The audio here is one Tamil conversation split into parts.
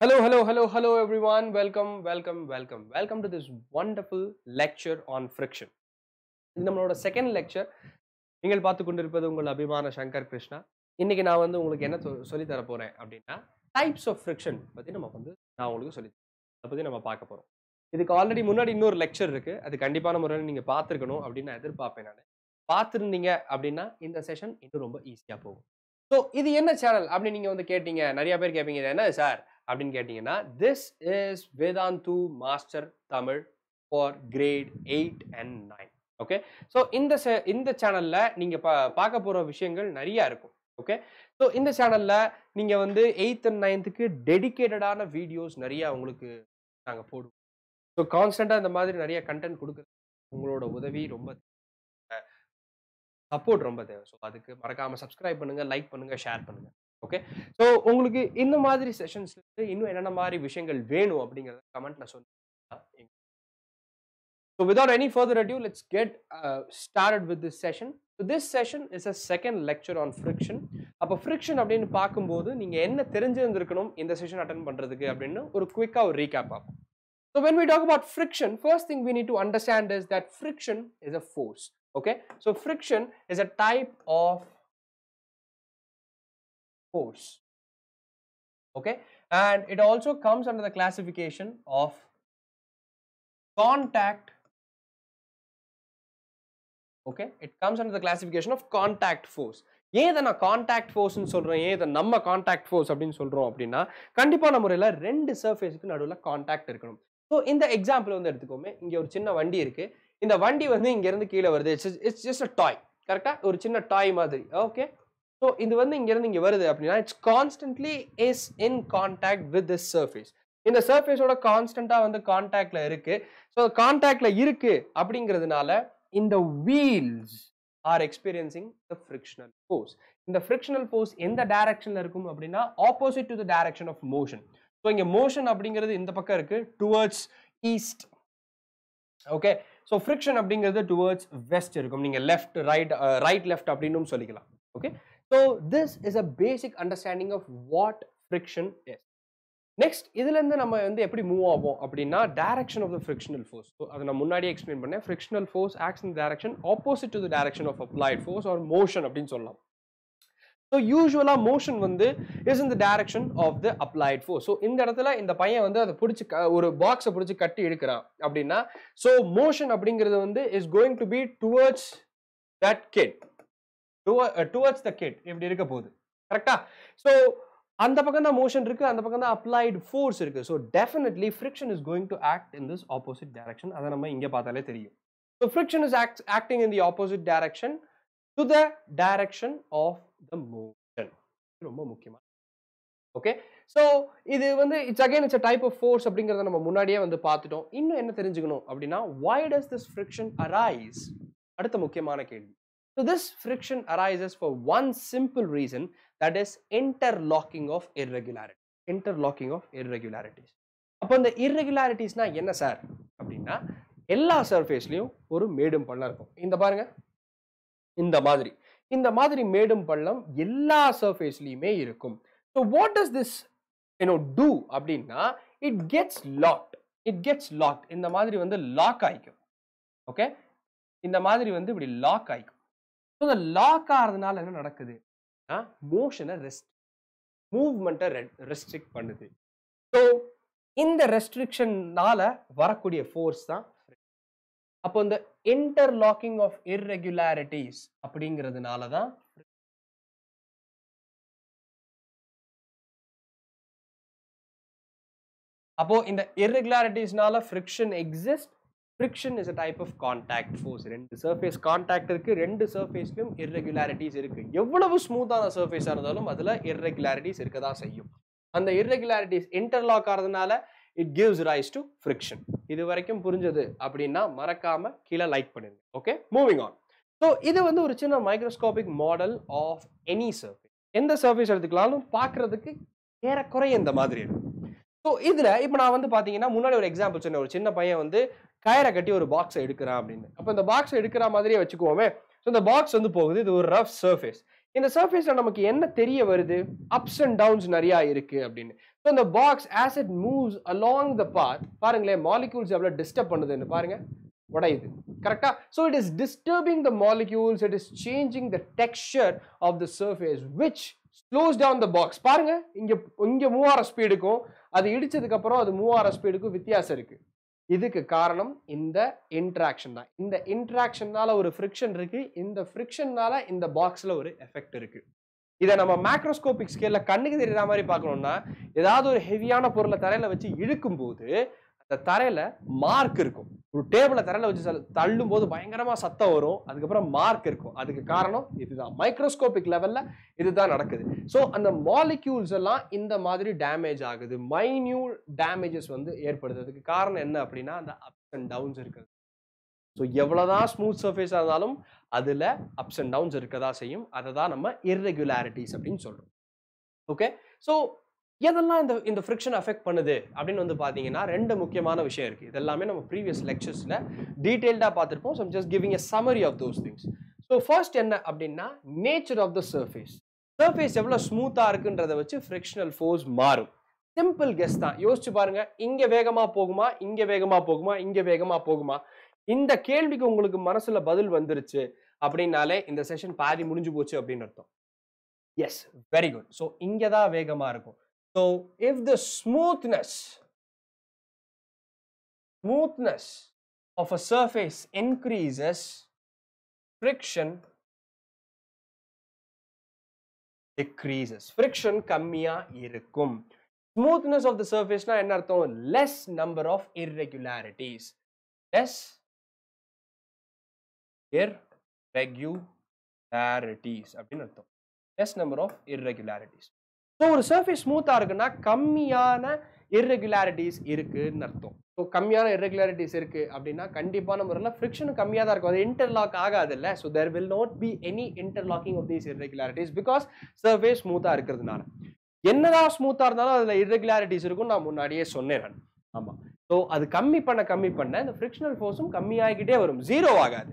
Hello, hello, hello, hello, everyone. Welcome, welcome, welcome. Welcome to this wonderful lecture on friction. இது நம்மளோட செகண்ட் லெக்சர் நீங்கள் பார்த்து கொண்டிருப்பது உங்கள் அபிமான சங்கர் கிருஷ்ணா. இன்னைக்கு நான் வந்து உங்களுக்கு என்ன சொல்லி சொல்லித் தர போறேன் அப்படின்னா டைப்ஸ் ஆஃப் ஃப்ரிக்ஷன் பத்தி நம்ம வந்து நான் உங்களுக்கு சொல்லி அதை பத்தி நம்ம பார்க்க போறோம். இதுக்கு ஆல்ரெடி முன்னாடி இன்னொரு லெக்சர் இருக்கு. அது கண்டிப்பான முறையில் நீங்க பார்த்துருக்கணும் அப்படின்னு நான் எதிர்பார்ப்பேன் நான். பார்த்துருந்தீங்க அப்படின்னா இந்த செஷன் இன்னும் ரொம்ப ஈஸியா போகும். ஸோ இது என்ன சேனல் அப்படின்னு நீங்க வந்து கேட்டீங்க. நிறைய பேர் கேட்பீங்க இது என்ன சார் அப்படின்னு கேட்டிங்கன்னா this is Vedantu master Tamil for grade eight and nine okay so இந்த இந்த சேனலில் நீங்கள் பா பார்க்க போகிற விஷயங்கள் நிறையா இருக்கும். ஓகே ஸோ இந்த சேனலில் நீங்கள் வந்து எயித் அண்ட் நைன்த்துக்கு டெடிகேட்டடான வீடியோஸ் நிறையா உங்களுக்கு நாங்கள் போடுவோம். ஸோ கான்ஸ்டண்ட்டாக இந்த மாதிரி நிறைய கண்டென்ட் கொடுக்குறது உங்களோட உதவி ரொம்ப சப்போர்ட் ரொம்ப தேவை. ஸோ அதுக்கு மறக்காமல் சப்ஸ்கிரைப் பண்ணுங்கள் லைக் பண்ணுங்கள் ஷேர் பண்ணுங்கள் ஓகே ஸோ உங்களுக்கு இந்த மாதிரி செஷன்ஸ்ல இன்னும் என்னென்ன மாதிரி விஷயங்கள் வேணும் அப்படிங்கறத கமெண்ட்ல சொன்னீங்கன்னா So without any further ado, let's get uh, started with this session. So this session is a second lecture on friction. அப்போ friction அப்படின்னு பார்க்கும்போது நீங்க என்ன தெரிஞ்சிருந்திருக்கணும் இந்த செஷன் அட்டன் பண்றதுக்கு அப்படின்னு ஒரு குவிக்கா ஒரு ரீகேப் பார்ப்போம் So when we talk about friction, first thing we need to understand is that friction is a force. Okay, so friction is a type of force. Okay, and it also comes under the classification of contact. Okay, it comes under the classification of contact force. ஏன் இதை நான் கான்டாக்ட் ஃபோர்ஸ்னு சொல்கிறேன் ஏன் இதை நம்ம கான்டாக்ட் ஃபோர்ஸ் அப்படின்னு சொல்கிறோம் அப்படின்னா கண்டிப்பான முறையில் ரெண்டு சர்ஃபேஸுக்கு நடுவில் கான்டாக்ட் இருக்கணும். ஸோ இந்த எக்ஸாம்பிள் வந்து எடுத்துக்கோமே. இங்கே ஒரு சின்ன வண்டி இருக்குது இந்த வண்டி வந்து இங்கேருந்து கீழே வருது. It's it's just a toy கரெக்டாக ஒரு சின்ன டாய் மாதிரி ஓகே ஸோ இது வந்து இங்க இருந்து வருது அப்படின்னா it's constantly is in contact with this surface இந்த சர்ஃபேஸோட கான்ஸ்டன்டா வந்து கான்டாக்டில் இருக்கு. ஸோ கான்டாக்ட்ல இருக்கு அப்படிங்கிறதுனால இந்த wheels are experiencing the frictional force இந்த ஃப்ரிக்ஷனல் ஃபோர்ஸ் எந்த டைரக்ஷன்ல இருக்கும் அப்படின்னா opposite to the direction of motion so இங்கே மோஷன் அப்படிங்கிறது இந்த பக்கம் இருக்கு towards east okay so friction அப்படிங்கிறது டுவர்ட்ஸ் வெஸ்ட் இருக்கும். நீங்க லெஃப்ட் ரைட் ரைட் லெஃப்ட் அப்படின்னும் சொல்லிக்கலாம். Okay so this is a basic understanding of what friction is next இதுல இருந்து நம்ம வந்து எப்படி மூவ் ஆகும் அப்படின்னா direction of the frictional force so அதை நான் முன்னாடியே எக்ஸ்பிளைன் பண்ணேன். Frictional force acts in direction opposite to the direction of applied force or motion அப்படின்னு சொல்லலாம். ஸோ யூஸ்வலாக மோஷன் வந்து is in the direction of the applied force so இந்த இடத்துல இந்த பையன் வந்து அதை பிடிச்சி ஒரு பாக்ஸை பிடிச்சி கட்டி எடுக்கிறான் அப்படின்னா ஸோ மோஷன் அப்படிங்கிறது வந்து is going to be towards that kid towards the kid இப்படி இருக்க போகுது. கரெக்டா ஸோ அந்த பக்கம் தான் மோஷன் இருக்கு அந்த பக்கம் தான் அப்ளைடு ஃபோர்ஸ் இருக்கு. So definitely friction is going to act in this opposite direction அதை நம்ம இங்கே பார்த்தாலே தெரியும். So friction is act acting in the opposite direction to the direction of the motion ரொம்ப முக்கியமாக ஓகே ஸோ இது வந்து it's again it's type of force அப்படிங்கிறத நம்ம முன்னாடியே வந்து பார்த்துட்டோம். இன்னும் என்ன தெரிஞ்சுக்கணும் அப்படின்னா why does this friction arise அடுத்த முக்கியமான கேள்வி. So this friction arises for one simple reason that is interlocking of irregularities. interlocking of irregularities. அப்போ இந்த இர்ரெகுலாரிட்டிஸ்னா என்ன சார் அப்படின்னா எல்லா சர்ஃபேஸ்லேயும் ஒரு மேடும் பள்ளம் இருக்கும். இந்த பாருங்க. இந்த மாதிரி. இந்த மாதிரி மேடும் பள்ளம் எல்லா சர்ஃபேஸ்லையுமே இருக்கும். So what does this you know do அப்படின்னா it gets locked it gets locked இந்த மாதிரி வந்து லாக் ஆகிக்கும் ஓகே இந்த மாதிரி வந்து இப்படி லாக் ஆகிக்கும் ஸோ இந்த லாக் ஆகிறதுனால என்ன நடக்குது? மோஷனை ரெஸ்ட் மூவ்மெண்ட்டை ரெஸ்ட்ரிக்ட் பண்ணுது. ஸோ இந்த ரெஸ்ட்ரிக்ஷன்னால வரக்கூடிய ஃபோர்ஸ் தான் அப்போ இந்த இன்டர்லாக்கிங் ஆஃப் இர்ரெகுலாரிட்டிஸ் அப்படிங்கிறதுனால தான் அப்போ இந்த இர்ரெகுலாரிட்டிஸ்னால friction exist friction is a type of contact force ரெண்டு சர்ஃபேஸ் கான்டாக்ட் இருக்குது ரெண்டு சர்ஃபேஸ்லையும் இர்ரெகுலாரிட்டிஸ் இருக்குது எவ்வளவு ஸ்மூத்தான சர்ஃபேஸாக இருந்தாலும் அதில் இர்ரெகுலாரிட்டிஸ் இருக்க தான் செய்யும். அந்த இர்ரெகுலாரிட்டிஸ் இன்டர்லாக் ஆகிறதுனால it gives rise to friction இது வரைக்கும் புரிஞ்சது அப்படின்னா மறக்காம கீழே லைக் பண்ணிருங்க. ஓகே மூவிங் ஆன் ஸோ இது வந்து ஒரு சின்ன microscopic model of any surface எந்த சர்ஃபேஸ் எடுத்துக்கலாலும் பார்க்கறதுக்கு ஏறக்குறைய இந்த மாதிரி இருக்கும் ஸோ இதில் இப்போ நான் வந்து பார்த்தீங்கன்னா முன்னாடி ஒரு எக்ஸாம்பிள் சொன்னேன். ஒரு சின்ன பையன் வந்து கயிறை கட்டி ஒரு பாக்ஸை எடுக்கிறான் அப்படின்னு. அப்போ இந்த பாக்ஸ் எடுக்கிற மாதிரியே வச்சுக்குவோமே. ஸோ இந்த பாக்ஸ் வந்து போகுது. இது ஒரு ரஃப் சர்ஃபேஸ் இந்த சர்ஃபேஸ்ல நமக்கு என்ன தெரிய வருது? அப்ஸ் அண்ட் டவுன்ஸ் நிறைய இருக்கு அப்படின்னு. ஸோ இந்த box as it moves along the path பாருங்களேன் மாலிகூல்ஸ் எவ்வளோ டிஸ்டர்ப் பண்ணுதுன்னு பாருங்க. உடையுது. கரெக்டா so it is disturbing the molecules it is changing the texture of the surface which slows down the box பாருங்க இங்க இங்க மூவாயிரம் ஸ்பீடுக்கும் அது இடிச்சதுக்கு அப்புறம் அது மூவாயிரம் ஸ்பீடுக்கும் வித்தியாசம் இருக்கு. இதுக்கு காரணம் இந்த இன்ட்ராக்ஷன் தான். இந்த இன்ட்ராக்ஷன்னால ஒரு ஃப்ரிக்ஷன் இருக்கு. இந்த ஃப்ரிக்ஷன்னால இந்த பாக்ஸ்ல ஒரு எஃபெக்ட் இருக்கு. இதை நம்ம மேக்ரோஸ்கோபிக் ஸ்கேல்ல கண்ணுக்கு தெரியுற மாதிரி பார்க்கணும்னா ஏதாவது ஒரு ஹெவியான பொருளை தரையில வச்சு இழுக்கும் போது அந்த தரையில மார்க் இருக்கும். ஒரு டேபிளை தரையில வச்சு தள்ளும் போது பயங்கரமா சத்தம் வரும். அதுக்கப்புறம் மார்க் இருக்கும். அதுக்கு காரணம் இதுதான். மைக்ரோஸ்கோபிக் லெவல்ல இதுதான் நடக்குது. ஸோ அந்த மாலிக்யூல்ஸ் எல்லாம் இந்த மாதிரி டேமேஜ் ஆகுது. மைன்யூல் டேமேஜஸ் வந்து ஏற்படுது. அதுக்கு காரணம் என்ன அப்படின்னா அந்த அப்ஸ் அண்ட் டவுன்ஸ் இருக்குது ஸோ எவ்வளோதான் ஸ்மூத் சர்ஃபேஸாக இருந்தாலும் அதில் அப்ஸ் அண்ட் டவுன்ஸ் இருக்கதா செய்யும். அதை தான் நம்ம இர்ரெகுலாரிட்டிஸ் அப்படின்னு சொல்கிறோம் ஓகே ஸோ எதெல்லாம் இந்த இந்த ஃப்ரிக்ஷன் அஃபெக்ட் பண்ணுது அப்படின்னு வந்து பார்த்தீங்கன்னா ரெண்டு முக்கியமான விஷயம் இருக்குது இதெல்லாமே நம்ம ப்ரீவியஸ் லெக்சர்ஸில் டீட்டெயில்டாக பார்த்துருப்போம் so just giving a summary of those things so first என்ன அப்படின்னா nature of the surface surface எவ்வளோ ஸ்மூத்தாக இருக்குன்றதை வச்சு ஃப்ரிக்ஷனல் ஃபோர்ஸ் மாறும். சிம்பிள் கெஸ் தான். யோசிச்சு பாருங்க. இங்கே வேகமாக போகுமா? இங்கே வேகமாக போகுமா? இங்கே வேகமாக போகுமா? இந்த கேள்விக்கு உங்களுக்கு மனசில் பதில் வந்துருச்சு அப்படின்னாலே இந்த செஷன் பாதி முடிஞ்சு போச்சு அப்படின்னு அர்த்தம். எஸ் வெரி குட் ஸோ இங்கே தான் வேகமாக இருக்கும். So if the smoothness, smoothness of a surface increases, friction decreases. Friction kammiya irukkum. Smoothness of the surface na enna artham less number of irregularities. Less irregularities. Less number of irregularities. So ஒரு சர்ஃபேஸ் ஸ்மூத்தா இருக்குன்னா கம்மியான irregularities இருக்குன்னு அர்த்தம். ஸோ கம்மியான irregularities இருக்கு அப்படின்னா கண்டிப்பான முறையில் ஃப்ரிக்ஷன் கம்மியாக தான் இருக்கும். அது இன்டர்லாக் ஆகாது இல்லை so there will not be any interlocking of these irregularities because surface ஸ்மூத்தாக இருக்கிறதுனால. என்னதான் ஸ்மூத்தாக இருந்தாலும் அதில் irregularities இருக்கும் நான் முன்னாடியே சொன்னேன் நான். ஆமாம் ஸோ அது கம்மி பண்ண கம்மி பண்ண இந்த ஃப்ரிக்ஷனல் ஃபோர்ஸும் கம்மியாகிக்கிட்டே வரும். ஜீரோ ஆகாது.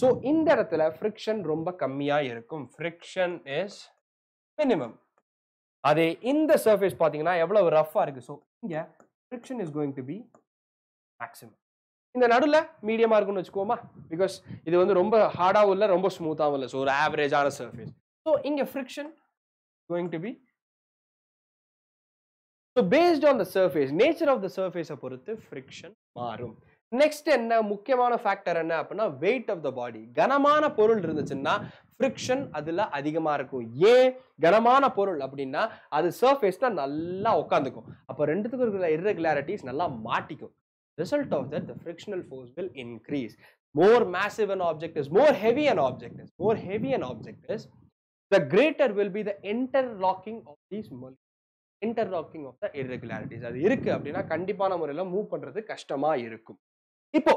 ஸோ இந்த இடத்துல ஃப்ரிக்ஷன் ரொம்ப கம்மியாக இருக்கும். ஃப்ரிக்ஷன் இஸ் மினிமம் அதே இந்த சர்ஃபேஸ் பார்த்தீங்கன்னா எவ்வளவு ரஃப்பாக இருக்கு. ஸோ இங்கே friction is going to be maximum இந்த நடுவில் மீடியமாக இருக்கும்னு வச்சுக்கோமா? பிகாஸ் இது வந்து ரொம்ப ஹார்டாகவும் இல்லை ரொம்ப ஸ்மூத்தாகவும் இல்லை. ஸோ ஒரு ஆவரேஜான சர்ஃபேஸ் ஸோ இங்கே friction going to be so based on the surface nature of the சர்ஃபேஸை பொறுத்து ஃப்ரிக்ஷன் மாறும். நெக்ஸ்ட் என்ன முக்கியமான ஃபேக்டர் என்ன அப்படின்னா வெயிட் ஆஃப் த பாடி கனமான பொருள் இருந்துச்சுன்னா ஃப்ரிக்ஷன் அதில் அதிகமாக இருக்கும் ஏன் கனமான பொருள் அப்படின்னா அது சர்ஃபேஸ்ல நல்லா உட்காந்துக்கும் அப்போ ரெண்டுத்துக்கும் இருக்கிற இர்ரெகுலாரிட்டிஸ் நல்லா மாட்டிக்கும் result of that the frictional force will increase more massive and object is more heavy and object is more heavy and object is the greater will be the interlocking of these molecules of the the அது இருக்குது அப்படின்னா கண்டிப்பான முறையில் மூவ் பண்ணுறது கஷ்டமாக இருக்கும் இப்போ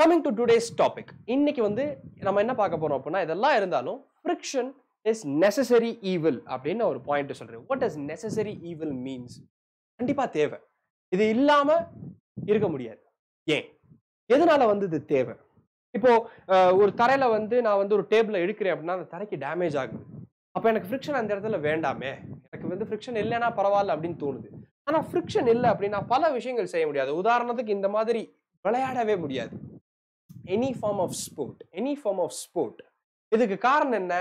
கம்மிங் டு டுடேஸ் டாபிக் இன்னைக்கு வந்து நம்ம என்ன பார்க்க போறோம் அப்படின்னா இதெல்லாம் இருந்தாலும் ஃப்ரிக்ஷன் இஸ் நெசசரி ஈவில் அப்படின்னு ஒரு பாயிண்ட் சொல்றேன். What is necessary evil means கண்டிப்பா தேவை. இது இல்லாம இருக்க முடியாது. ஏன்? எதனால வந்து இது தேவை? இப்போ ஒரு தரையில வந்து நான் வந்து ஒரு டேபிளை எடுக்கிறேன் அப்படின்னா அந்த தரைக்கு டேமேஜ் ஆகுது. அப்ப எனக்கு ஃப்ரிக்ஷன் அந்த இடத்துல வேண்டாமே. எனக்கு வந்து ஃப்ரிக்ஷன் இல்லைன்னா பரவாயில்ல அப்படின்னு தோணுது. ஆனா ஃப்ரிக்ஷன் இல்லை அப்படின்னா பல விஷயங்கள் செய்ய முடியாது. உதாரணத்துக்கு இந்த மாதிரி விளையாடவே முடியாது. Any form of sport any form of sport இதுக்கு காரணம் என்ன?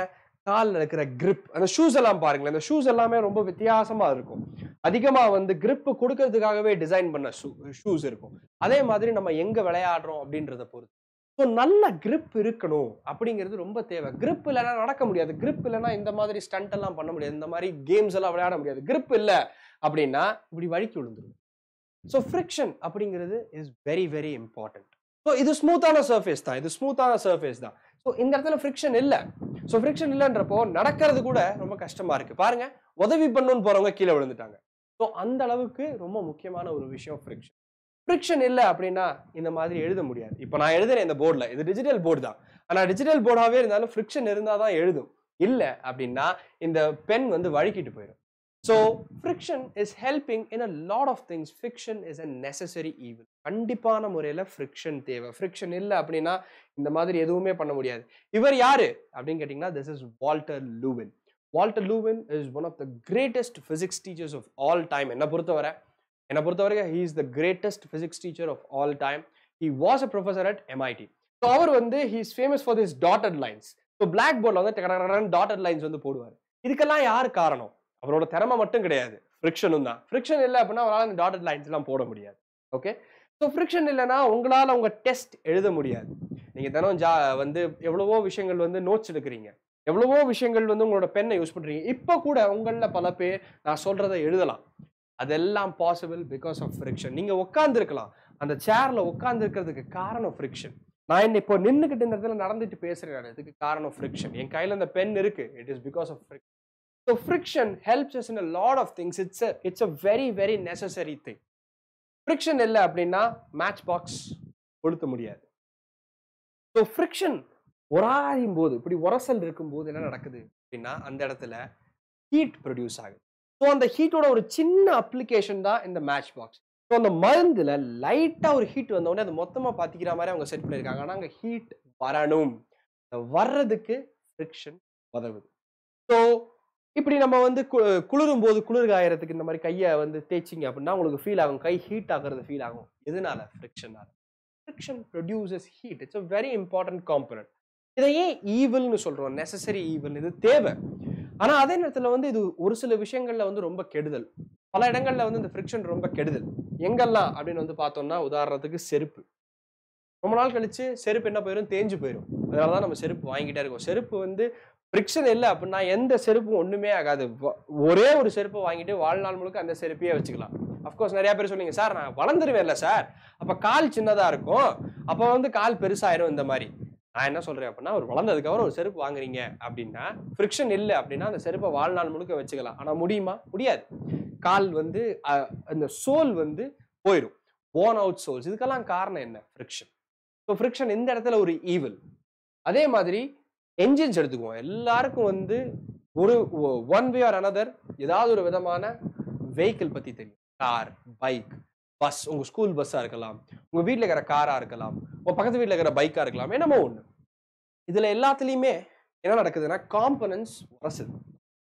காலில் இருக்கிற கிரிப் அந்த ஷூஸ் எல்லாம் பாருங்களேன். அந்த ஷூஸ் எல்லாமே ரொம்ப வித்தியாசமாக இருக்கும். அதிகமாக வந்து கிரிப்பு கொடுக்கறதுக்காகவே டிசைன் பண்ண ஷூ ஷூஸ் இருக்கும். அதே மாதிரி நம்ம எங்கே விளையாடுறோம் அப்படின்றத பொறுத்து. ஸோ நல்ல கிரிப் இருக்கணும் அப்படிங்கிறது ரொம்ப தேவை. கிரிப் இல்லைன்னா நடக்க முடியாது. கிரிப் இல்லைன்னா இந்த மாதிரி ஸ்டண்ட் எல்லாம் பண்ண முடியாது. இந்த மாதிரி கேம்ஸ் எல்லாம் விளையாட முடியாது. கிரிப் இல்லை அப்படின்னா இப்படி வழுக்கி விழுந்துரும். ஸோ ஃப்ரிக்ஷன் அப்படிங்கிறது is very very important so இது ஸ்மூத்தான சர்ஃபேஸ் தான். இது ஸ்மூத்தான சர்ஃபேஸ் தான். ஸோ இந்த இடத்துல ஃப்ரிக்ஷன் இல்லை. ஸோ ஃப்ரிக்ஷன் இல்லைன்றப்போ நடக்கிறது கூட ரொம்ப கஷ்டமா இருக்கு. பாருங்க உதவி பண்ணுன்னு போறவங்க கீழே விழுந்துட்டாங்க. ஸோ அந்த அளவுக்கு ரொம்ப முக்கியமான ஒரு விஷயம் ஃப்ரிக்ஷன் ஃப்ரிக்ஷன் இல்லை அப்படின்னா இந்த மாதிரி எழுத முடியாது. இப்போ நான் எழுதுறேன் இந்த போர்டில் இது டிஜிட்டல் போர்டு தான். ஆனால் டிஜிட்டல் போர்டாகவே இருந்தாலும் ஃப்ரிக்ஷன் இருந்தால் தான் எழுதும். இல்லை அப்படின்னா இந்த பென் வந்து வழுக்கிட்டு போயிடும் so friction is helping in a lot of things Friction is a necessary evil. கண்டிப்பான முறையில் ஃப்ரிக்ஷன் தேவை. ஃப்ரிக்ஷன் இல்லை அப்படின்னா இந்த மாதிரி எதுவுமே பண்ண முடியாது. இவர் யாரு அப்படின்னு கேட்டிங்கன்னா this is Walter Lewin Walter Lewin is one of the greatest physics teachers of all time என்னை பொறுத்தவரை என்னை பொறுத்தவரைக்கும் he is the greatest physics teacher of all time he was a professor at MIT so அவர் வந்து he is famous for this dotted lines so black போர்டில் வந்து டாட்டட் லைன்ஸ் வந்து போடுவார். இதுக்கெல்லாம் யார் காரணம்? அவரோட திறமை மட்டும் கிடையாது. ஃப்ரிக்ஷனும் தான். ஃப்ரிக்ஷன் இல்லை அப்படின்னா அவரால் அந்த டாட்டட் லைன்ஸ் எல்லாம் போட முடியாது. ஓகே ஸோ ஃப்ரிக்ஷன் இல்லைன்னா உங்களால் உங்கள் டெஸ்ட் எழுத முடியாது. நீங்கள் தினம் ஜா வந்து எவ்வளவோ விஷயங்கள் வந்து நோட்ஸ் எடுக்கிறீங்க. எவ்வளவோ விஷயங்கள் வந்து உங்களோட பெண்ணை யூஸ் பண்ணுறீங்க இப்போ கூட உங்களில் பல பேர் நான் சொல்கிறத எழுதலாம். அதெல்லாம் பாசிபிள் பிகாஸ் ஆஃப் ஃப்ரிக்ஷன் நீங்கள் உட்காந்துருக்கலாம் அந்த சேரில் உட்காந்துருக்கிறதுக்கு காரணம் ஃப்ரிக்ஷன் நான் என்ன இப்போ நின்றுக்கிட்டு இந்த இடத்துல நடந்துட்டு பேசுகிறேன் இதுக்கு காரணம் ஃப்ரிக்ஷன் என் கையில் அந்த பென் இருக்குது it is because of friction so friction us in in a lot of things it's it's a very very necessary thing friction இல்லை அப்படின்னா மேட்ச் பாக்ஸ் கொளுத்த முடியாது. ஸோ ஃப்ரிக்ஷன் உராயும் போது இப்படி உரசல் இருக்கும்போது என்ன நடக்குது அப்படின்னா அந்த இடத்துல ஹீட் ப்ரொடியூஸ் ஆகுது. ஸோ அந்த ஹீட்டோட ஒரு சின்ன அப்ளிகேஷன் தான் இந்த மேட்ச் பாக்ஸ் ஸோ அந்த மருந்தில் லைட்டாக ஒரு ஹீட் வந்தோடனே அது மொத்தமாக பார்த்திக்கிற மாதிரி அவங்க செட் பண்ணியிருக்காங்க. ஆனால் அங்கே ஹீட் வரணும். வர்றதுக்கு ஃப்ரிக்ஷன் உதவுது. ஸோ இப்படி நம்ம வந்து குளிரும் போது குளிர் காயறதுக்கு இந்த மாதிரி கையை வந்து தேய்ச்சிங்க அப்படின்னா உங்களுக்கு ஃபீல் ஆகும். கை ஹீட் ஆகுறது ஃபீல் ஆகும். எதனால? ஃப்ரிக்ஷனால friction produces heat it's a very important component இதை ஏன் ஈவில்னு சொல்றோம்? நெசசரி ஈவில் இது தேவை. ஆனால் அதே நேரத்தில் வந்து இது ஒரு சில விஷயங்கள்ல வந்து ரொம்ப கெடுதல். பல இடங்கள்ல வந்து இந்த ஃப்ரிக்ஷன் ரொம்ப கெடுதல். எங்கெல்லாம் அப்படின்னு வந்து பார்த்தோம்னா உதாரணத்துக்கு செருப்பு. ரொம்ப நாள் கழிச்சு செருப்பு என்ன போயிடும் தேஞ்சு போயிடும் அதனால தான் நம்ம செருப்பு வாங்கிட்டே இருக்கோம். செருப்பு வந்து ஃப்ரிக்ஷன் இல்லை அப்படின்னா எந்த செருப்பும் ஒன்றுமே ஆகாது. ஒரே ஒரு செருப்பை வாங்கிட்டு வாழ்நாள் முழுக்க அந்த செருப்பையே வச்சுக்கலாம். அஃப்கோர்ஸ் நிறைய பேர் சொல்லுங்க சார் நான் வளர்ந்துருவேன்ல சார். அப்போ கால் சின்னதாக இருக்கும். அப்போ வந்து கால் பெருசாயிரும் இந்த மாதிரி. நான் என்ன சொல்கிறேன் அப்படின்னா ஒரு வளர்ந்ததுக்கப்புறம் ஒரு செருப்பு வாங்குறீங்க அப்படின்னா ஃப்ரிக்ஷன் இல்லை அப்படின்னா அந்த செருப்பை வாழ்நாள் முழுக்க வச்சுக்கலாம். ஆனால் முடியுமா? முடியாது. கால் வந்து அந்த சோல் வந்து போயிடும் போன் அவுட் சோல்ஸ் இதுக்கெல்லாம் காரணம் என்ன? ஃப்ரிக்ஷன் ஸோ ஃப்ரிக்ஷன் இந்த இடத்துல ஒரு ஈவில் அதே மாதிரி என்ஜின்ஸ் எடுத்துக்குவோம். எல்லாருக்கும் வந்து ஒரு ஒன் வே ஆர் அனதர் ஏதாவது ஒரு விதமான வெஹிக்கிள் பற்றி தெரியும். கார் பைக் பஸ் உங்கள் ஸ்கூல் பஸ்ஸாக இருக்கலாம். உங்கள் வீட்டில் இருக்கிற காராக இருக்கலாம். உங்கள் பக்கத்து வீட்டில் இருக்கிற பைக்காக இருக்கலாம். என்னமோ ஒன்று இதில் எல்லாத்துலேயுமே என்ன நடக்குதுன்னா காம்பனன்ஸ் உரசுது.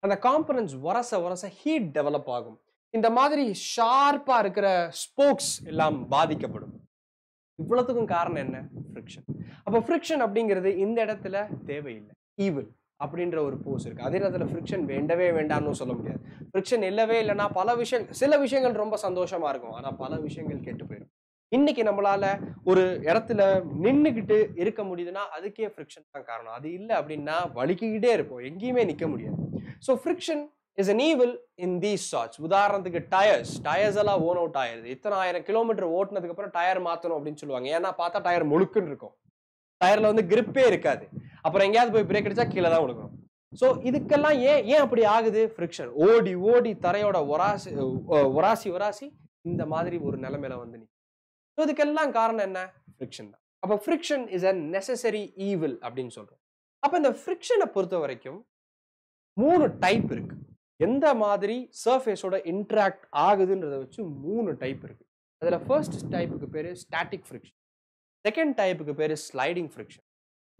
அந்த காம்பனன்ஸ் உரச உரச ஹீட் டெவலப் ஆகும். இந்த மாதிரி ஷார்ப்பாக இருக்கிற ஸ்போக்ஸ் எல்லாம் பாதிக்கப்படும். இவ்வளோத்துக்கும் காரணம் என்ன? ஃப்ரிக்ஷன் அப்போ ஃப்ரிக்ஷன் அப்படிங்கிறது இந்த இடத்துல தேவையில்லை. ஈவில் அப்படின்ற ஒரு போஸ் இருக்குது அதே நேரத்தில் ஃப்ரிக்ஷன் வேண்டவே வேண்டாம்னு சொல்ல முடியாது. ஃப்ரிக்ஷன் இல்லவே இல்லைன்னா பல விஷயம் சில விஷயங்கள் ரொம்ப சந்தோஷமா இருக்கும். ஆனால் பல விஷயங்கள் கெட்டு போயிடும். இன்னைக்கு நம்மளால ஒரு இடத்துல நின்றுக்கிட்டு இருக்க முடியுதுன்னா அதுக்கே ஃப்ரிக்ஷன் தான் காரணம். அது இல்லை அப்படின்னா வலிக்கிக்கிட்டே இருப்போம். எங்கேயுமே நிற்க முடியாது. So friction is an evil in these charts உதாரணத்துக்கு டயர்ஸ் டயர்ஸ் எல்லாம் ஓன் அவுட் ஆயிருது. இத்தனை ஆயிரம் கிலோமீட்டர் ஓட்டினதுக்கு அப்புறம் டயர் மாற்றணும் அப்படின்னு சொல்லுவாங்க. ஏன்னா பார்த்தா டயர் முழுக்குன்னு இருக்கும். டயர்ல வந்து கிரிப்பே இருக்காது. அப்புறம் எங்கேயாவது போய் பிரேக் அடிச்சா கீழே தான் விழுக்கணும் ஸோ இதுக்கெல்லாம் ஏன் ஏன் அப்படி ஆகுது? ஃப்ரிக்ஷன் ஓடி ஓடி தரையோட ஒராசி ஒராசி ஒராசி இந்த மாதிரி ஒரு நிலைமையில வந்து நிற்கும் ஸோ இதுக்கெல்லாம் காரணம் என்ன? ஃப்ரிக்ஷன் தான். அப்போ friction is a necessary evil அப்படின்னு சொல்றோம். அப்போ இந்த ஃப்ரிக்ஷனை பொறுத்த வரைக்கும் மூணு டைப் இருக்கு. எந்த மாதிரி சர்ஃபேஸோட இன்ட்ராக்ட் ஆகுதுன்றதை வச்சு மூணு டைப் இருக்கு. அதில் ஃபர்ஸ்ட் டைப்புக்கு பேர் ஸ்டாட்டிக் ஃப்ரிக்ஷன் செகண்ட் டைப்புக்கு பேர் ஸ்லைடிங் ஃப்ரிக்ஷன்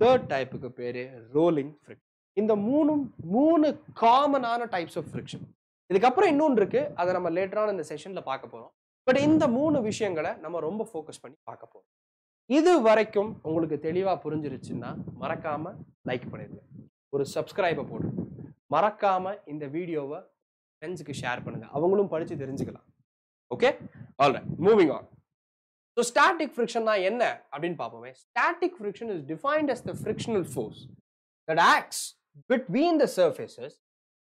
தேர்ட் டைப்புக்கு பேர் ரோலிங் ஃப்ரிக்ஷன் இந்த மூணும் மூணு காமனான டைப்ஸ் ஆஃப் ஃப்ரிக்ஷன் இதுக்கப்புறம் இன்னொன்று இருக்குது அதை நம்ம லேட்டரான இந்த செஷனில் பார்க்க போகிறோம் பட் இந்த மூணு விஷயங்களை நம்ம ரொம்ப ஃபோக்கஸ் பண்ணி பார்க்க போகிறோம் இது வரைக்கும் உங்களுக்கு தெளிவாக புரிஞ்சிருச்சுன்னா மறக்காமல் லைக் பண்ணிடுங்க. ஒரு சப்ஸ்கிரைபை போடுங்க. மறக்காமல் இந்த வீடியோவை ஃப்ரெண்ட்ஸுக்கு ஷேர் பண்ணுங்கள் அவங்களும் படித்து தெரிஞ்சுக்கலாம். Okay alright moving on so static ஃப்ரிக்ஷன்னா என்ன அப்படின்னு பார்ப்போமே. Static friction is defined as the frictional force that acts between the surfaces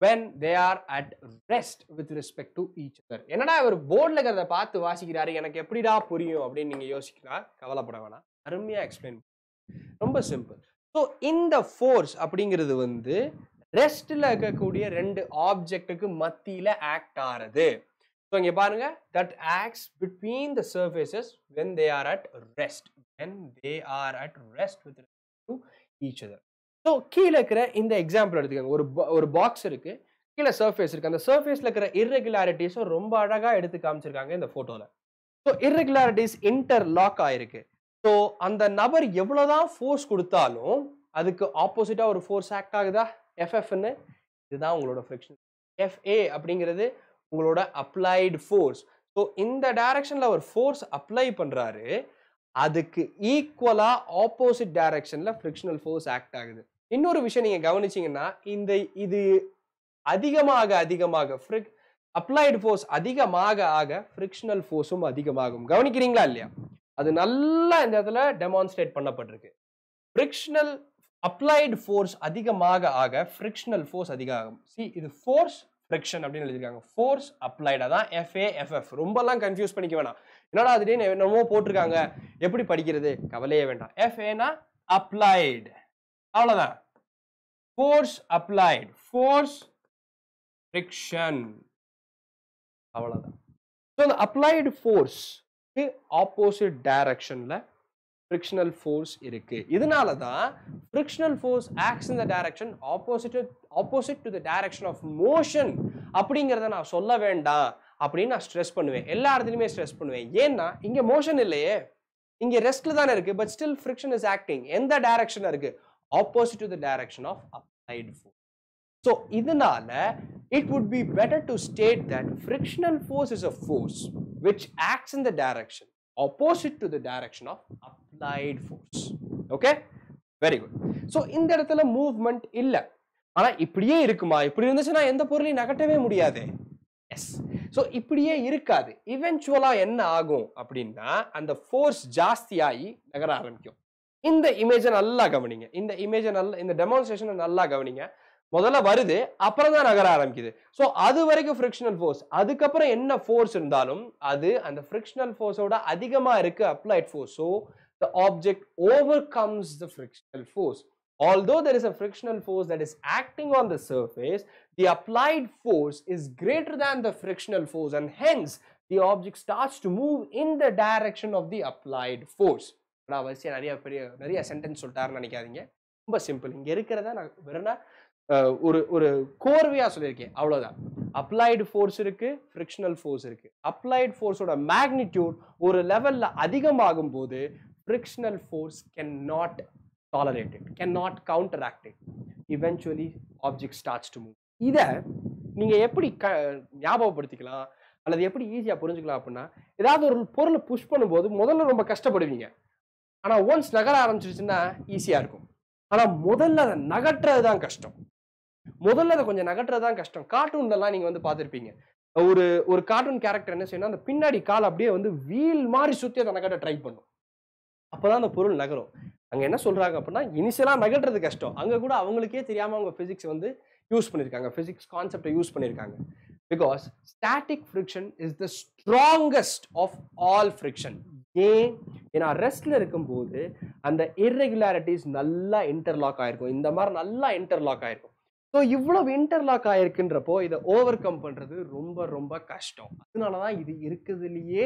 when they are at rest with respect to each other. என்னடா இவர் போர்டில் இருக்கிறத பார்த்து வாசிக்கிறாரு? எனக்கு எப்படிடா புரியும் அப்படின்னு நீங்கள் யோசிக்கலாம் கவலைப்பட வேணாம். அருமையாக எக்ஸ்பிளைன் ரொம்ப சிம்பிள் ஸோ இந்த ஃபோர்ஸ் அப்படிங்கிறது வந்து ரெஸ்டில் இருக்கக்கூடிய ரெண்டு ஆப்ஜெக்ட்டுக்கு மத்தியில் ஆக்ட் ஆகிறது ஸோ இங்க பாருங்க that acts between the surfaces when they are at rest when they are at rest with to each other so கீழே இருக்கிற இந்த எக்ஸாம்பிள் எடுத்துக்கோங்க. ஒரு ஒரு பாக்ஸ் இருக்கு. கீழே சர்ஃபேஸ் இருக்கு. அந்த சர்ஃபேஸ்ல இருக்கிற இர்ரெகுலாரிட்டிஸும் ரொம்ப அழகா எடுத்து காமிச்சிருக்காங்க இந்த போட்டோல ஸோ இர்ரெகுலாரிட்டிஸ் இன்டர் லாக் ஆயிருக்கு. ஸோ அந்த நபர் எவ்வளவுதான் ஃபோர்ஸ் கொடுத்தாலும் அதுக்கு ஆப்போசிட்டா ஒரு ஃபோர்ஸ் ஆக்ட் ஆகுதா? எஃப்எஃப்னு இதுதான் உங்களோட ஃப்ரிக்ஷன் எஃப்ஏ அப்படிங்கிறது உங்களோட அப்ளைடு ஃபோர்ஸ் ஸோ இந்த டைரக்ஷனில் அவர் ஃபோர்ஸ் அப்ளை பண்ணுறாரு அதுக்கு ஈக்குவலாக ஆப்போசிட் டைரக்ஷனில் ஃப்ரிக்ஷனல் ஃபோர்ஸ் ஆக்ட் ஆகுது. இன்னொரு விஷயம் நீங்கள் கவனிச்சிங்கன்னா இந்த இது அதிகமாக அதிகமாக ஃப்ரிக் அப்ளைடு ஃபோர்ஸ் அதிகமாக ஆக ஃப்ரிக்ஷனல் ஃபோர்ஸும் அதிகமாகும். கவனிக்கிறீங்களா இல்லையா? அது நல்லா இந்த இடத்துல டெமான்ஸ்ட்ரேட் பண்ணப்பட்டிருக்கு. ஃப்ரிக்ஷனல் அப்ளைடு ஃபோர்ஸ் அதிகமாக ஆக ஃப்ரிக்ஷனல் ஃபோர்ஸ் அதிகமாகும். சி இது ஃபோர்ஸ் ஃப்ரிக்ஷன் அப்படின்னு எழுதிருக்காங்க ஃபோர்ஸ் அப்ளைடா தான் எஃப்ஏ எஃப்எஃப் ரொம்பலாம் கன்ஃபியூஸ் பண்ணிக்க வேணாம். என்னடா அது என்னமோ போட்டிருக்காங்க. எப்படி படிக்கிறது? கவலையே வேண்டாம். எஃப்ஏனா அப்ளைடு அவ்வளோதான் ஃபோர்ஸ் அப்ளைடு ஃபோர்ஸ் ஃப்ரிக்ஷன் அவ்வளோதான் ஸோ அந்த அப்ளைடு ஃபோர்ஸ்க்கு ஆப்போசிட் டைரக்ஷனில் ஃப்ரிக்ஷனல் ஃபோர்ஸ் இருக்குது இதனால தான் frictional force acts in the direction opposite opposite to the direction of motion அப்படிங்கிறத நான் சொல்ல வேண்டாம் அப்படின்னு நான் ஸ்ட்ரெஸ் பண்ணுவேன். எல்லா இடத்துலையுமே ஸ்ட்ரெஸ் பண்ணுவேன். ஏன்னா இங்கே மோஷன் இல்லையே. இங்கே ரெஸ்ட்டில் தானே இருக்குது but still friction is acting எந்த டைரக்ஷனாக இருக்கு? Opposite to the direction of applied force so இதனால it would be better to state that frictional force is a force which acts in the direction opposite to the direction of applied force okay very good so இந்த இடத்துல மூவ்மெண்ட் இல்லை. ஆனால் இப்படியே இருக்குமா? இப்படி இருந்துச்சுன்னா எந்த பொருளையும் நகட்டவே முடியாது. எஸ் ஸோ இப்படியே இருக்காது. இவென்ச்சுவலாக என்ன ஆகும் அப்படின்னா அந்த ஃபோர்ஸ் ஜாஸ்தியாகி நகர ஆரம்பிக்கும். இந்த இமேஜை நல்லா கவனிங்க. இந்த இமேஜை நல்லா இந்த டெமான்ஸ்ட்ரேஷனை நல்லா கவனிங்க. முதல்ல வருது அப்புறம் தான் நகர ஆரம்பிக்குது. ஸோ அது வரைக்கும் ஃப்ரிக்ஷனல் ஃபோர்ஸ் அதுக்கப்புறம் என்ன ஃபோர்ஸ் இருந்தாலும் அது அந்த ஃப்ரிக்ஷனல் ஃபோர்ஸோட அதிகமாக இருக்கு applied ஃபோர்ஸோ so the object overcomes the frictional force although there is a frictional force that is acting on the surface the applied force is greater than the frictional force and hence the object starts to move in the direction of the applied force. நான் வரிசையா நிறைய பெரிய நிறைய சென்டென்ஸ் சொல்லிட்டாருன்னு நினைக்காதீங்க. ரொம்ப சிம்பிள் இங்க இருக்கிறத நான் வெறும்னா அஹ், ஒரு ஒரு கோர்வையா சொல்லியிருக்கேன். அவ்வளவுதான். அப்ளைடு ஃபோர்ஸ் இருக்கு ஃப்ரிக்ஷனல் ஃபோர்ஸ் இருக்கு. அப்ளைடு ஃபோர்ஸோட மேக்னிடியூட் ஒரு லெவல்ல அதிகமாகும் போது frictional force can not tolerate it cannot counteract it. Eventually object starts to move. இதை நீங்கள் எப்படி க ஞாபகப்படுத்திக்கலாம்? அல்லது எப்படி ஈஸியாக புரிஞ்சுக்கலாம் அப்படின்னா ஏதாவது ஒரு பொருளை புஷ் பண்ணும்போது முதல்ல ரொம்ப கஷ்டப்படுவீங்க. ஆனால் ஒன்ஸ் நகர ஆரம்பிச்சிருச்சுன்னா ஈஸியாக இருக்கும். ஆனால் முதல்ல அதை நகட்டுறது தான் கஷ்டம். முதல்ல அதை கொஞ்சம் நகட்டுறது தான் கஷ்டம். கார்ட்டூன்லலாம் நீங்கள் வந்து பார்த்துருப்பீங்க. ஒரு ஒரு கார்ட்டூன் கேரக்டர் என்ன செய்யணும் அந்த பின்னாடி கால் அப்படியே வந்து வீல் மாதிரி சுற்றி அதை நகட்ட ட்ரை பண்ணும். அப்பதான் அந்த பொருள் நகரும். அங்கே என்ன சொல்கிறாங்க அப்படின்னா இனிஷியலாக நகட்டுறது கஷ்டம். அங்கே கூட அவங்களுக்கே தெரியாமல் அவங்க ஃபிசிக்ஸ் வந்து யூஸ் பண்ணியிருக்காங்க ஃபிசிக்ஸ் கான்செப்டை யூஸ் பண்ணியிருக்காங்க because static friction is the strongest of all friction ஏன்? ஏன்னா ரெஸ்ட்ல இருக்கும்போது அந்த இர்ரெகுலாரிட்டிஸ் நல்லா இன்டர்லாக் ஆயிருக்கும். இந்த மாதிரி நல்லா இன்டர்லாக் ஆயிருக்கும். ஸோ இவ்வளவு இன்டர்லாக் ஆயிருக்குன்றப்போ இதை ஓவர் கம் பண்ணுறது ரொம்ப ரொம்ப கஷ்டம். அதனால தான் இது இருக்கிறதுலையே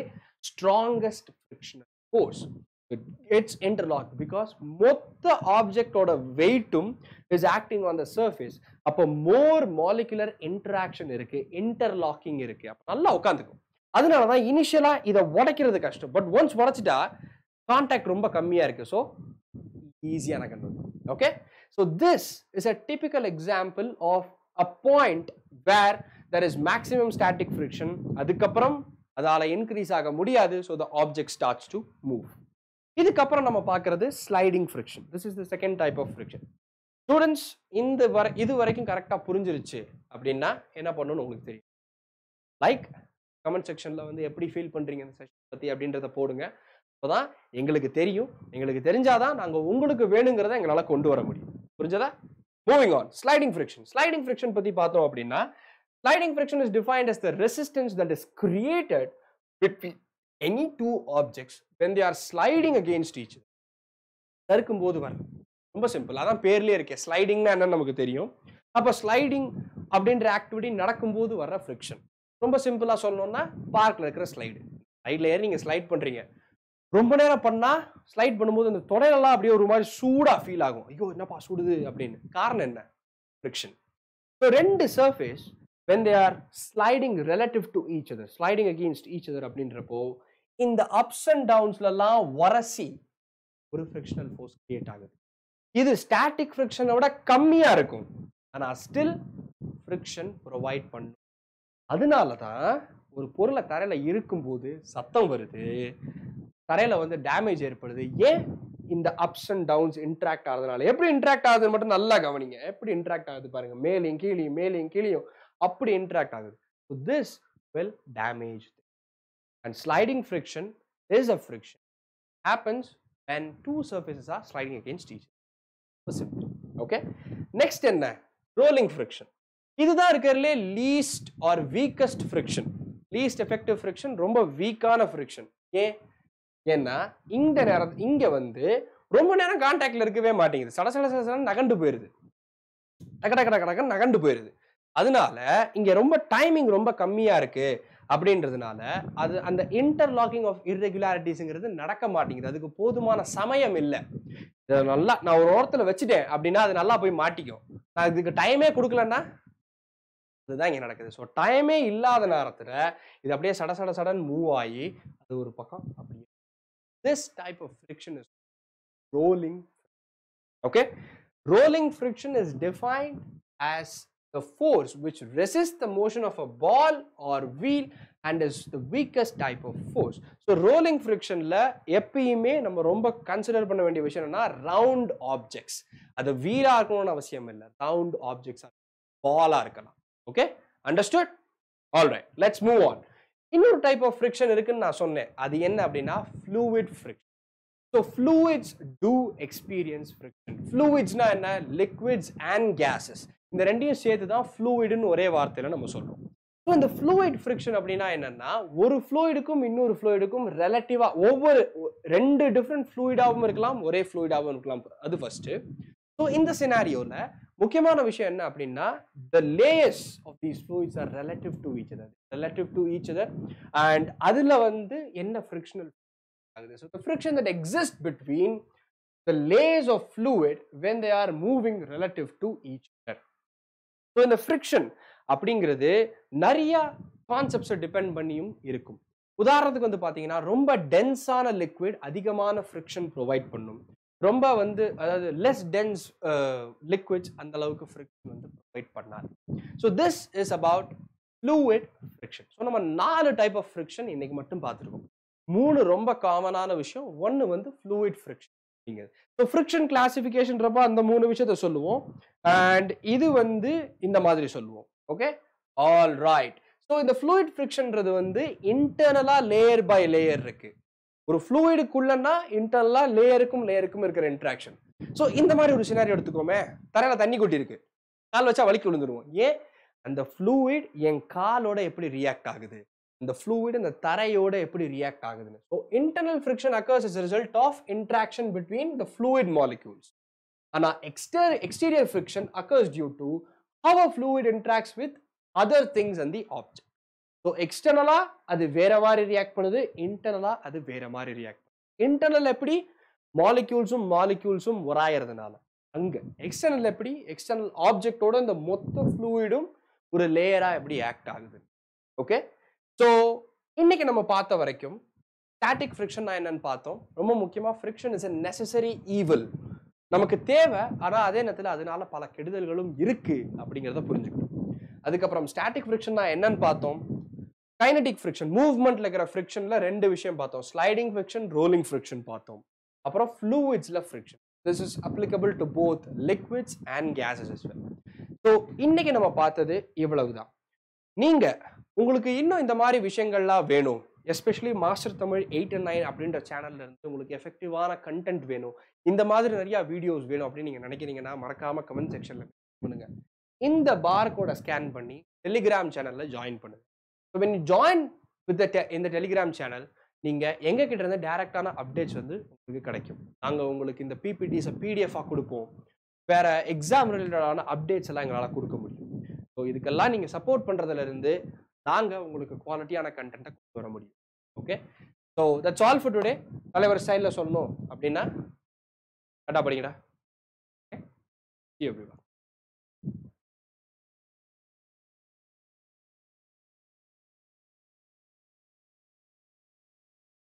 strongest frictional force it's interlock because மொத்த ஆப்ஜெக்டோட வெயிட்டும் is acting on the surface அப்போ மோர் மாலிகுலர் இன்டராக்ஷன் இருக்கு இன்டர்லாக்கிங் இருக்கு. அப்போ நல்லா உட்காந்துக்கும். அதனால தான் இனிஷியலாக இதை உடைக்கிறது கஷ்டம். பட் ஒன்ஸ் உடைச்சிட்டா கான்டாக்ட் ரொம்ப கம்மியாக இருக்கு. ஸோ ஈஸியான control okay so this is a typical example of a point where there is maximum static friction அதுக்கப்புறம் அதால இன்க்ரீஸ் ஆக முடியாது. So the object starts to move இதுக்கப்புறம் நம்ம பார்க்கறது sliding friction this is the second type of friction students இந்த வர இது வரைக்கும் கரெக்டாக புரிஞ்சிருச்சு அப்படின்னா என்ன பண்ணணும்னு உங்களுக்கு தெரியும். லைக் கமெண்ட் செக்ஷனில் வந்து எப்படி ஃபீல் பண்ணுறீங்க இந்த செஷன் பற்றி அப்படின்றத போடுங்க. அப்போதான் எங்களுக்கு தெரியும். எங்களுக்கு தெரிஞ்சாதான் நாங்கள் உங்களுக்கு வேணுங்கிறத எங்களால் கொண்டு வர முடியும். புரிஞ்சதா? Moving on sliding friction sliding friction பற்றி பார்த்தோம் அப்படின்னா sliding friction is defined as the resistance that is created between any two objects when they are sliding against each other. சறுக்கும் போது வரும். ரொம்ப சிம்பிள் அதான் பேர்லேயே இருக்கே. ஸ்லைடிங்னா என்னன்னு நமக்கு தெரியும். அப்போ ஸ்லைடிங் அப்படின்ற ஆக்டிவிட்டி நடக்கும்போது வர்ற ஃப்ரிக்ஷன் ரொம்ப சிம்பிளாக சொல்லணும்னா பார்க்கில் இருக்கிற ஸ்லைடு ஸ்லைடில் ஏறி நீங்கள் ஸ்லைட் பண்ணுறீங்க ரொம்ப நேரம் பண்ணால் ஸ்லைட் பண்ணும்போது அந்த தொடையிலலாம் அப்படியே ஒரு மாதிரி சூடாக ஃபீல் ஆகும். ஐயோ என்னப்பா சுடுது அப்படின்னு. காரணம் என்ன? ஃப்ரிக்ஷன் ஸோ ரெண்டு surface when they are sliding relative to each other sliding against each other அப்படின்றப்போ இந்த அப்ஸ் அண்ட் டவுன்ஸ்லலாம் வரசி ஒரு ஃப்ரிக்ஷனல் ஃபோர்ஸ் கிரியேட் ஆகுது. இது ஸ்டாட்டிக் ஃப்ரிக்ஷனை விட கம்மியாக இருக்கும். ஆனால் ஸ்டில் ஃப்ரிக்ஷன் ப்ரொவைட் பண்ணும். அதனால தான் ஒரு பொருளை தரையில் இருக்கும்போது சத்தம் வருது. தரையில் வந்து டேமேஜ் ஏற்படுது. ஏன்? இந்த அப்ஸ் அண்ட் டவுன்ஸ் இன்ட்ராக்ட் ஆகிறதுனால. எப்படி இன்ட்ராக்ட் ஆகுதுன்னு மட்டும் நல்லா கவனிங்க. எப்படி இன்ட்ராக்ட் ஆகுது பாருங்க. மேலையும் கீழையும் மேலையும் கீழையும். அப்படி இன்ட்ராக்ட் ஆகுது. So this will damage and sliding friction is a friction happens and two surfaces are sliding against each other. Simple. என்ன? ரோலிங் ஃப்ரிக்ஷன் இதுதான் இருக்கிறதுலே least or weakest friction least effective friction ரொம்ப வீக்கான ஃப்ரிக்ஷன் ஏன்? ஏன்னா இந்த நேரம் இங்கே வந்து ரொம்ப நேரம் கான்டாக்டில் இருக்கவே மாட்டேங்குது. சட சட சட நகண்டு போயிருது. டக்கு டக்கு டக்கு நகண்டு போயிருது. அதனால இங்க ரொம்ப டைமிங் ரொம்ப கம்மியா இருக்கு அப்படின்றதுனால அது அந்த இன்டர்லாக்கிங் ஆஃப் இர்ரெகுலாரிட்டிஸுங்கிறது நடக்க மாட்டேங்குது. அதுக்கு போதுமான சமயம் இல்லை. இதை நல்லா நான் ஒரு ஓரத்தில் வச்சுட்டேன் அப்படின்னா அது நல்லா போய் மாட்டிக்கும். நான் இதுக்கு டைமே கொடுக்கலன்னா அதுதான் இங்கே நடக்குது. ஸோ டைமே இல்லாத நேரத்தில் இது அப்படியே சட சட சடன் மூவ் ஆகி அது ஒரு பக்கம் அப்படியே this type of friction is rolling okay rolling friction is defined as the force which resists the motion of a ball or wheel and is the weakest type of force. So rolling frictionல எப்பயுமே நம்ம ரொம்ப கன்சிடர் பண்ண வேண்டிய விஷயம் என்னன்னா ரவுண்ட் ஆப்ஜெக்ட்ஸ் அது வீலா இருக்கணும்னு அவசியம் இல்லை. ரவுண்ட் ஆப்ஜெக்ட்ஸ் பாலா இருக்கலாம். Okay understood all right let's move on இன்னொரு டைப் ஆஃப் ஃப்ரிக்ஷன் இருக்குன்னு நான் சொன்னேன். அது என்ன அப்படின்னா fluid friction so fluids do experience friction ஃப்ளூயிட்ஸ்னா என்ன? லிக்விட்ஸ் அண்ட் கேஸஸ் இந்த ரெண்டையும் சேர்த்து தான் ஃப்ளூயிடுன்னு ஒரே வார்த்தையில் நம்ம சொல்கிறோம் ஸோ இந்த ஃப்ளூயிட் ஃப்ரிக்ஷன் அப்படின்னா என்னன்னா ஒரு ஃப்ளூயிடுக்கும் இன்னொரு ஃப்ளூயிடுக்கும் ரிலேட்டிவாக ஒவ்வொரு ரெண்டு டிஃப்ரெண்ட் ஃப்ளூயிடாகவும் இருக்கலாம் ஒரே ஃப்ளூயிடாகவும் இருக்கலாம். அது ஃபர்ஸ்ட் ஸோ இந்த சினாரியோவில் முக்கியமான விஷயம் என்ன அப்படின்னா the layers of these fluids are relative to each other relative to each other and அதில் வந்து என்ன ஃப்ரிக்ஷனல் ஆகுது? So the friction that exist between the layers of fluid when they are moving relative to each other so இந்த ஃப்ரிக்ஷன் அப்படிங்கிறது நிறைய கான்செப்ட்ஸை டிபெண்ட் பண்ணியும் இருக்கும். உதாரணத்துக்கு வந்து பார்த்தீங்கன்னா ரொம்ப டென்ஸான லிக்விட் அதிகமான ஃப்ரிக்ஷன் ப்ரொவைட் பண்ணும். ரொம்ப வந்து அதாவது லெஸ் டென்ஸ் லிக்விட்ஸ் அந்த அளவுக்கு ஃப்ரிக்ஷன் வந்து ப்ரொவைட் பண்ணாது. So this is about fluid friction so நம்ம நாலு டைப் ஆஃப் ஃப்ரிக்ஷன் இன்னைக்கு மட்டும் பார்த்துருக்கோம். மூணு ரொம்ப காமனான விஷயம் ஒன்று வந்து ஃப்ளூயிட் ஃப்ரிக்ஷன் ஸோ ஃப்ரிக்ஷன் கிளாசிஃபிகேஷன்றப்ப அந்த மூணு விஷயத்த சொல்லுவோம். அண்ட் இது வந்து இந்த மாதிரி சொல்லுவோம். ஓகே ஆல் ரைட் ஸோ இந்த ஃப்ளூயிட் ஃப்ரிக்ஷன்றது வந்து இன்டர்னலாக லேயர் பை லேயர் இருக்கு. ஒரு ஃப்ளூயிடுக்குள்ளன்னா இன்டர்னலாக லேயருக்கும் லேயருக்கும் இருக்கிற இன்ட்ராக்ஷன் ஸோ இந்த மாதிரி ஒரு சினாரி எடுத்துக்கோமே. தரையில் தண்ணி கொட்டி இருக்கு கால் வச்சா வலிக்கு விழுந்துருவோம். ஏன்? அந்த ஃப்ளூயிட் என் காலோட எப்படி ரியாக்ட் ஆகுது? இந்த ஃப்ளூயிட் இந்த தரையோட எப்படி ரியாக்ட் ஆகுதுன்னு. So internal friction occurs is result of interaction between the fluid molecules ஆனால் Exter exterior friction occurs due to how a fluid interacts with other things and the object so எக்ஸ்டர்னலாக அது வேற மாதிரி ரியாக்ட் பண்ணுது இன்டர்னலாக அது வேற மாதிரி ரியாக்ட் பண்ணுது. இன்டர்னல் எப்படி? மாலிக்யூல்ஸும் மாலிக்யூல்ஸும் உராயறதுனால. அங்கே. எக்ஸ்டர்னல் எப்படி? எக்ஸ்டர்னல் ஆப்ஜெக்டோட இந்த மொத்த ஃப்ளூயிடும் ஒரு லேயராக எப்படி ஆக்ட் ஆகுது ஓகே ஸோ இன்னைக்கு நம்ம பார்த்த வரைக்கும் ஸ்டாட்டிக் ஃப்ரிக்ஷன் என்னன்னு பார்த்தோம். ரொம்ப முக்கியமாக friction is a necessary evil நமக்கு தேவை ஆனால் அதே நேரத்தில் அதனால பல கெடுதல்களும் இருக்கு அப்படிங்கிறத புரிஞ்சுக்கணும் அதுக்கப்புறம் ஸ்டாட்டிக் ஃப்ரிக்ஷன்னா என்னன்னு பார்த்தோம். கைனடிக் ஃப்ரிக்ஷன் மூவ்மெண்ட்ல இருக்கிற ஃப்ரிக்ஷன்ல ரெண்டு விஷயம் பார்த்தோம். ஸ்லைடிங் ஃப்ரிக்ஷன் ரோலிங் ஃப்ரிக்ஷன் பார்த்தோம். அப்புறம் ஃப்ளூயிட்ஸ்ல friction this is applicable to both liquids and gases so இன்னைக்கு நம்ம பார்த்தது இவ்வளவுதான். நீங்க உங்களுக்கு இன்னும் இந்த மாதிரி விஷயங்கள்லாம் வேணும். Especially Master Tamil eight and nine அப்படின்ற சேனல்ல இருந்து உங்களுக்கு எஃபெக்டிவான கண்டென்ட் வேணும். இந்த மாதிரி நிறைய வீடியோஸ் வேணும் அப்படின்னு நீங்க நினைக்கிறீங்கன்னா மறக்காம கமெண்ட் செக்ஷன்ல பண்ணுங்க. இந்த பார்கோட ஸ்கேன் பண்ணி டெலிகிராம் சேனல்ல ஜாயின் பண்ணுங்க ஸோ வென் ஜாயின் வித் இந்த டெலிகிராம் சேனல் நீங்க எங்க கிட்ட இருந்து டைரக்டான அப்டேட்ஸ் வந்து உங்களுக்கு கிடைக்கும். நாங்க உங்களுக்கு இந்த பிபிடிஸை பிடிஎஃபாக கொடுப்போம். வேற எக்ஸாம் ரிலேட்டடான அப்டேட்ஸ் எல்லாம் எங்களால் கொடுக்க முடியும். ஸோ இதுக்கெல்லாம் நீங்கள் சப்போர்ட் பண்ணுறதுலேருந்து நாங்கள் உங்களுக்கு குவாலிட்டியான கண்டென்ட்டை கொண்டு வர முடியும். Okay so that's all for today தலைவர் ஸ்டைலில் சொல்லணும் அப்படின்னா கரெக்டாக படிங்கடா. Okay every